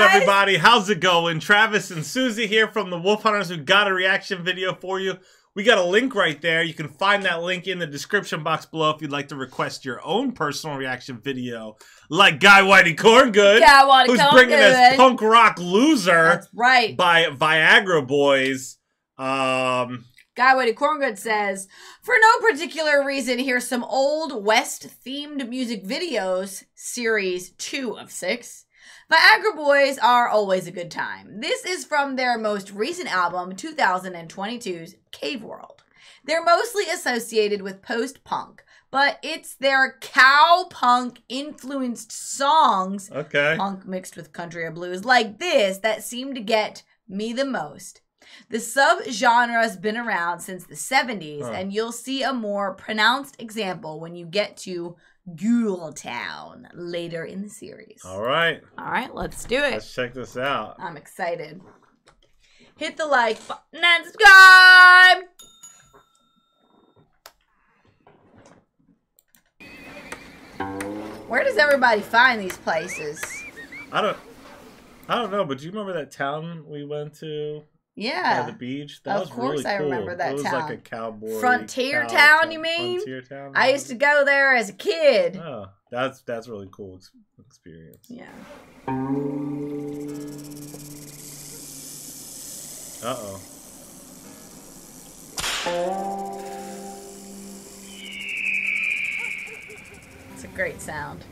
everybody? How's it going? Travis and Susie here from the Wolf HunterZ who got a reaction video for you. We got a link right there. You can find that link in the description box below if you'd like to request your own personal reaction video, like Guy Whitey Corngood, Guy Whitey who's Corngood. bringing us Punk Rock Loser That's right. by Viagra Boys. Um, Guy Whitey Corngood says, for no particular reason, here's some old West themed music videos, series two of six. Viagra Boys are always a good time. This is from their most recent album, 2022's Cave World. They're mostly associated with post punk, but it's their cow punk influenced songs, okay. punk mixed with country or blues, like this that seem to get me the most. The subgenre has been around since the 70s, Huh. and you'll see a more pronounced example when you get to Ghoul Town later in the series. All right. All right, let's do it. Let's check this out. I'm excited. Hit the like button and subscribe. Where does everybody find these places? I don't. I don't know, but do you remember that town we went to by Yeah. the beach? That Of was course really I cool. remember that it was town. like a cowboy Frontier cow town, you mean? Frontier town. I used to go there as a kid. Oh, that's that's really cool ex- experience. Yeah. Uh oh. It's a great sound.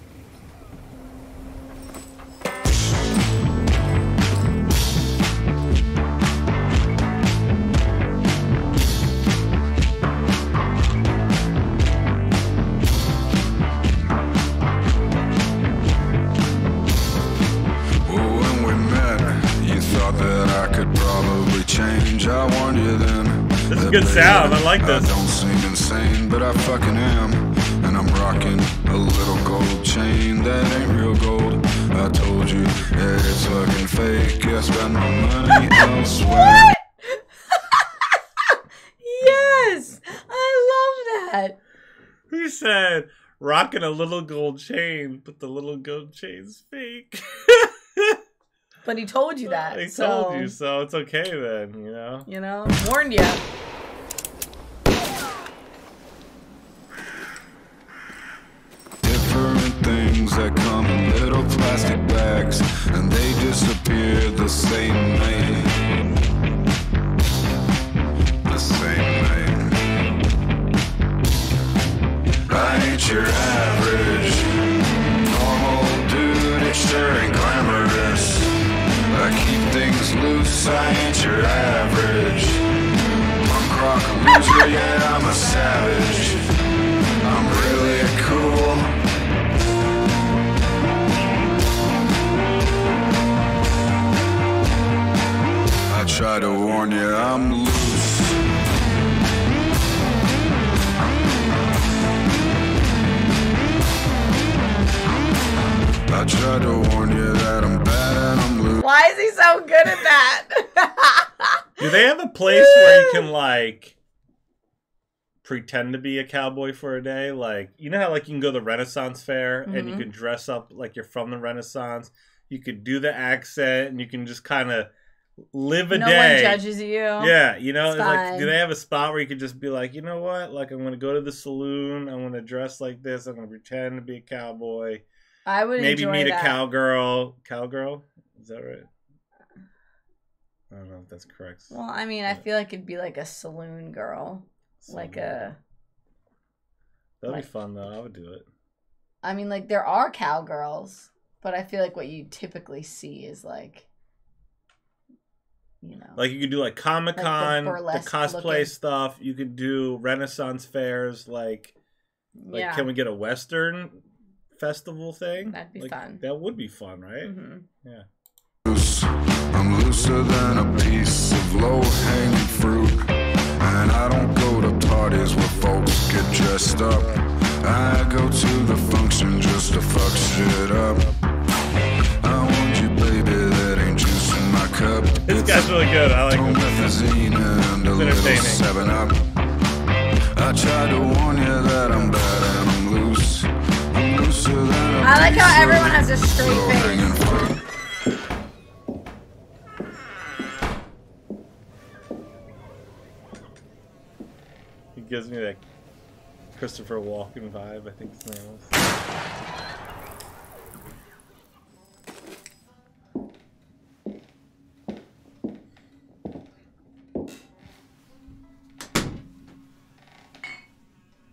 Then. This is that, good sound. I like I this. don't seem insane, but I fucking am. And I'm rocking a little gold chain that ain't real gold. I told you that it's fucking fake. I spent my money elsewhere. Yes! I love that. He said rocking a little gold chain, but the little gold chain's fake? But he told you that. He so, told you, so it's okay then. You know. You know, warned you. Plastic bags, and they disappear the same night. Why is he so good at that? Do they have a place where you can like pretend to be a cowboy for a day? Like you know how like you can go to the Renaissance fair and you Mhm. can dress up like you're from the Renaissance. You could do the accent and you can just kind of live a no day. one judges you. Yeah, you know, like, do they have a spot where you could just be like, you know what? Like, I'm gonna go to the saloon. I'm gonna dress like this. I'm gonna pretend to be a cowboy. I would Maybe meet that. a cowgirl. Cowgirl? Is that right? I don't know if that's correct. Well, I mean, I feel like it'd be like a saloon girl, like a. That'd like- be fun though. I would do it. I mean, like there are cowgirls, but I feel like what you typically see is like, you know, Like you could do like Comic Con, the, burlesque cosplay looking. stuff. You could do Renaissance fairs. Like, like yeah. can we get a Western festival thing? That'd be Like, fun. That would be fun, right? Mhm. Yeah. Loose. I'm looser than a piece of low hanging fruit. And I don't go to parties where folks get dressed up. I go to the function just to fuck shit up. I want you, baby, that ain't juice in my cup. This guy's really good. I like him. Promethazine and a little entertaining. 7 Up. I tried to warn you that I'm bad and I'm loose. I'm looser than a I like how of everyone has a straight face. Gives me that Christopher Walken vibe. I think his name was.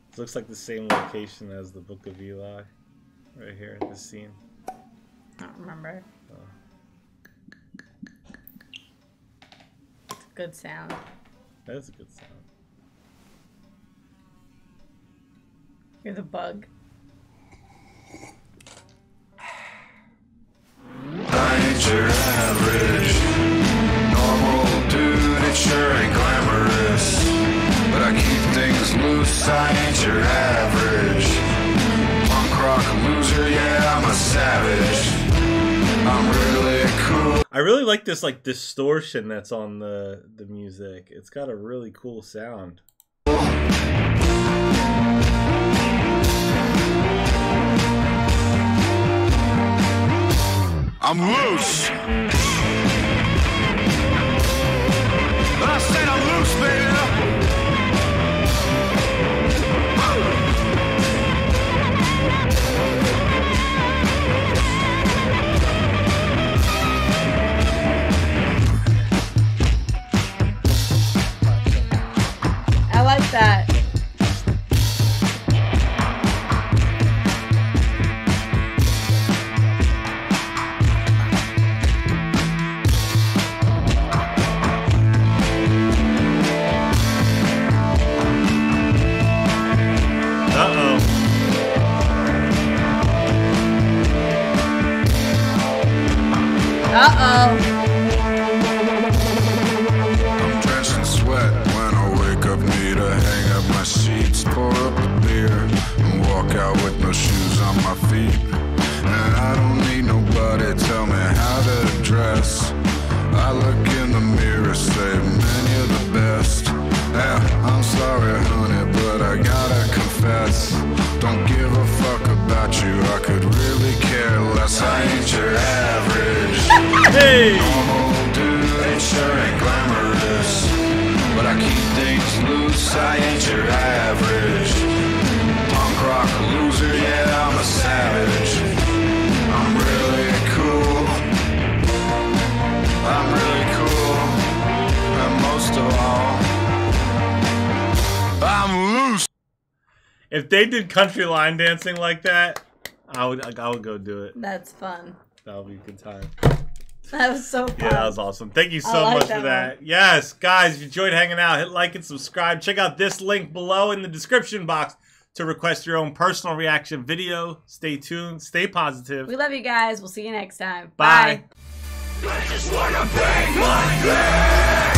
This looks like the same location as the Book of Eli, right here in this scene. I don't remember. Oh. It's a good sound. That is a good sound. I nature average normal dude it's sure ain't glamorous, but I keep things loose. I ain't your average punk rock loser. Yeah, I'm a savage. I'm really cool. I really like this like distortion that's on the the music. It's got a really cool sound. I'm loose. My sheets, pour up a beer, and walk out with no shoes on my feet. And I don't need nobody tell me how to dress. I look in the mirror, say, Hey! normal dude, it sure ain't glamorous. But I keep things loose, I ain't your average. Punk rock loser, yeah, I'm a savage. I'm really cool. I'm really cool. And most of all, I'm loose. If they did country line dancing like that, I would I would go do it. That's fun. That would be a good time. That was so fun. Yeah, that was awesome. Thank you so like much that for that. Yes, guys, if you enjoyed hanging out, hit like and subscribe. Check out this link below in the description box to request your own personal reaction video. Stay tuned. Stay positive. We love you guys. We'll see you next time. Bye. I